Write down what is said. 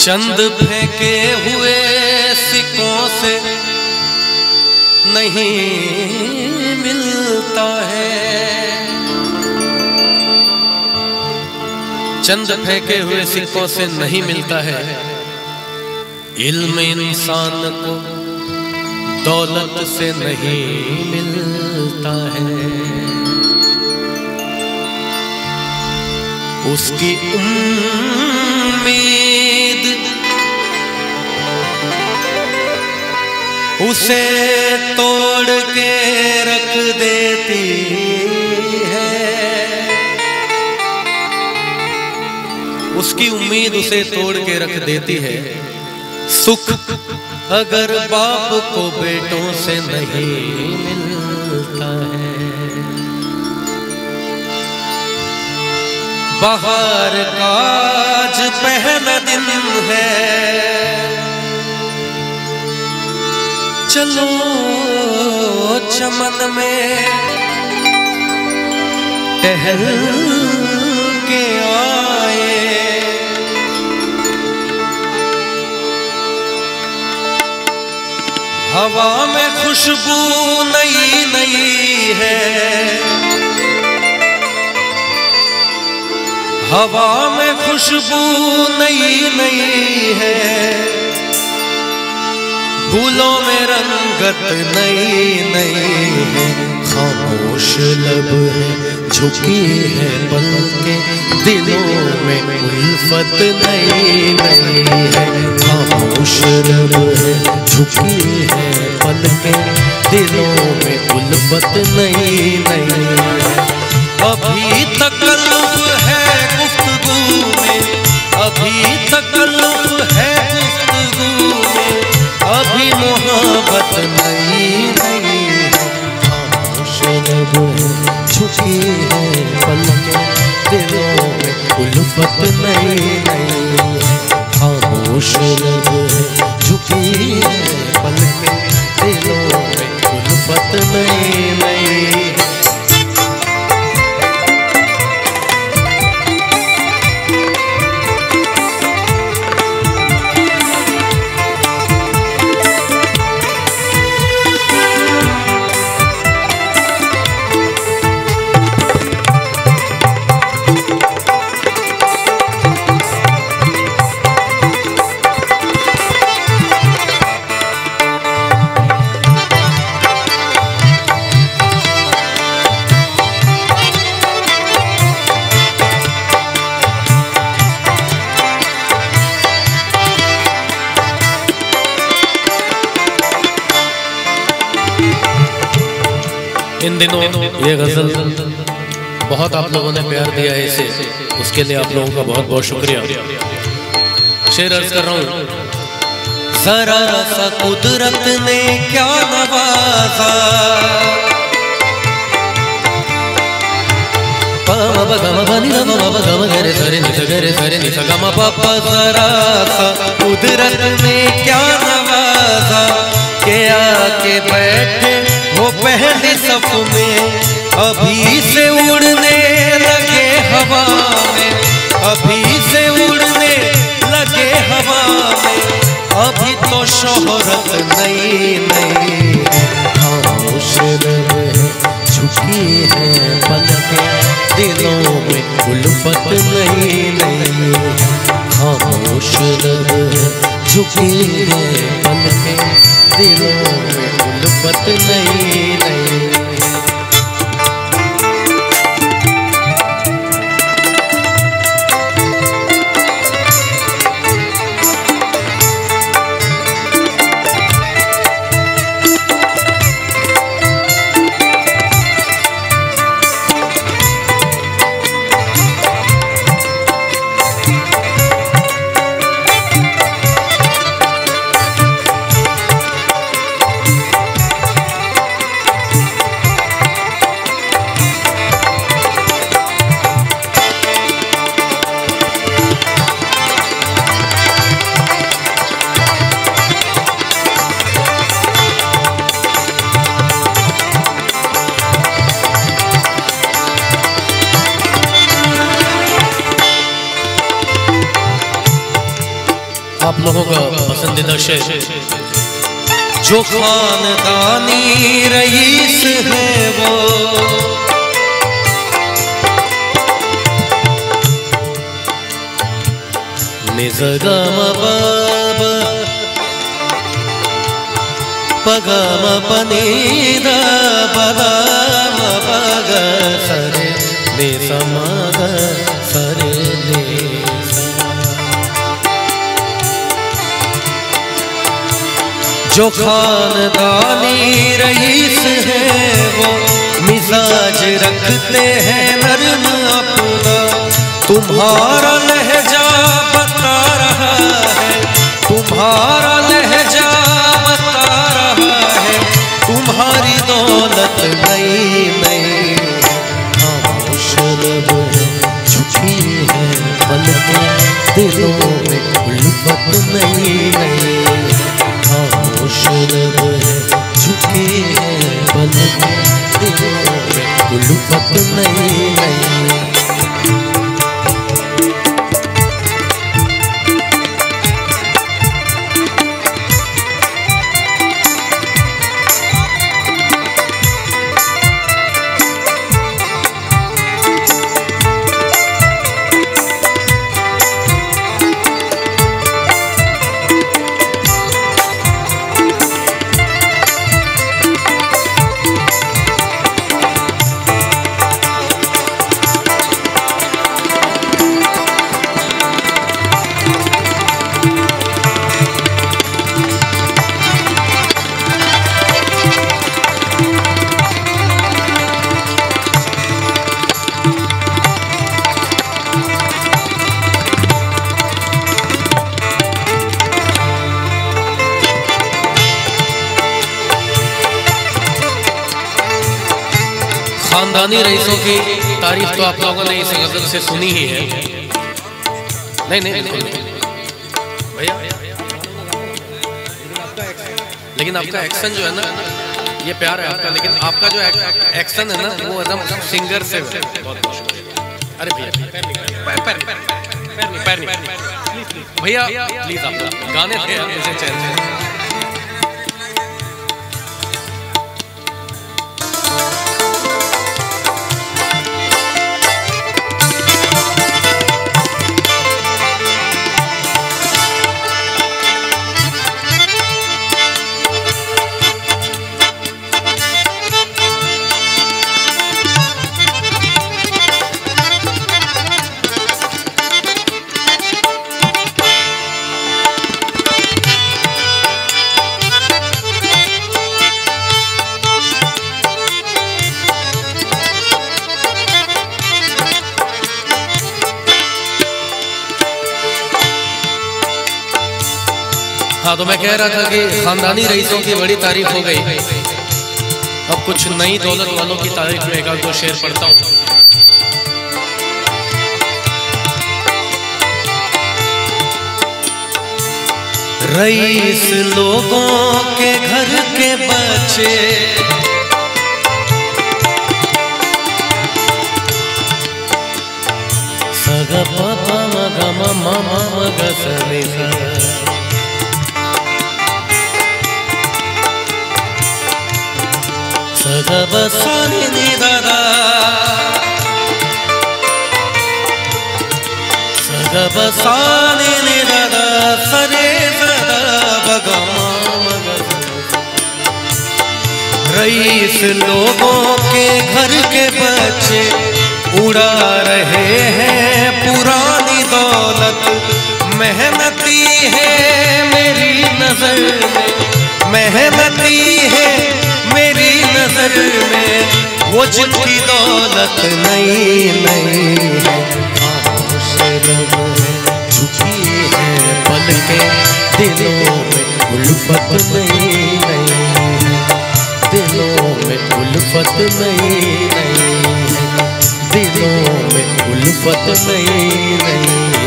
चंद फेंके हुए सिक्कों से नहीं मिलता है। चंद फेंके हुए सिक्कों से नहीं मिलता है। इल्म इंसान को दौलत से नहीं मिलता है। उसकी उम्मीद। उसे तोड़ के रख देती है। उसकी उम्मीद उसे तोड़ के रख देती है। सुख अगर बाप को बेटों से नहीं मिलता है। बाहर काज पहला दिन है। चलो चमन में टहल के आए। हवा में खुशबू नई नई है। हवा में खुशबू नई नई है। फूलों में रंगत नई नई है। खामोश लब है, झुकी है पल के दिलों में उल्फत नई नई है। खामोश लब है, झुकी है पल के दिलों में उल्फत नई नई है। अभी तकल्लुफ है झुकी है पल के दिलों में उल्फत नहीं है खामोश लब झुकी है पल के दिलों में उल्फत नहीं नई। इन दिनों ये गज़ल बहुत आप लोगों ने प्यार दिया है इसे। उसके लिए आप लोगों का बहुत बहुत शुक्रिया। शेर अर्ज़ कर रहा हूँ। जरा सा कुदरत ने क्या कुदरत ने क्या नवाजा? के आके बैठे वो पहले में अभी से उड़ने लगे हवा में। अभी से उड़ने लगे हवा में। अभी तो शोहरत नई नई। खामोश झुकी है पल दिलों में उल्फत नई नई। खामोश है झुकी है पल के दिलों में उल्फत नई आप लोगों का पसंदीदा शेर। जो खानदानी रईस है वो। निजगम पगम पनीद पदम पग सरे ने जो खानदानी रईस है वो मिजाज रखते हैं नरम अपना। तुम्हारा लहजा बता रहा है, तुम्हारा लहजा खानदानी रईसों की तारीफ़ तो आप लोगों ने इस गज़ल से सुनी ही है नहीं नहीं। भैया लेकिन आपका एक्शन जो है ना ये प्यार है आपका लेकिन आपका जो एक्शन है ना वो एकदम सिंगर से है। अरे भैया। भैया प्लीज़ आप गाने थे मुझे चैन हाँ तो मैं कह रहा था कि खानदानी रईसों की बड़ी तारीफ़ हो गई। अब कुछ नई दौलत वालों की तारीफ़ में एक आध दो शेर पढ़ता हूँ। रईस लोगों के घर के बच्चे, सग प प म ग म म म म ग स दादा सरे बगमा रईस लोगों के घर के बच्चे उड़ा रहे हैं पुरानी दौलत। मेहनती है मेरी नज़र में, मेहनती है नज़र में वो जिनकी दौलत नई नई है खामोश है झुकी है दिलों में उल्फत नई नई है दिलों में नई नई दिलों में उल्फत नई नई